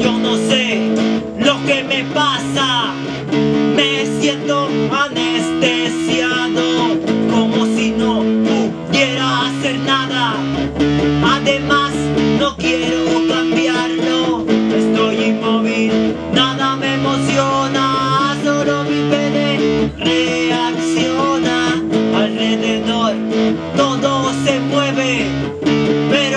Yo no sé lo que me pasa, me siento anestesiado, como si no pudiera hacer nada. Además, no quiero better.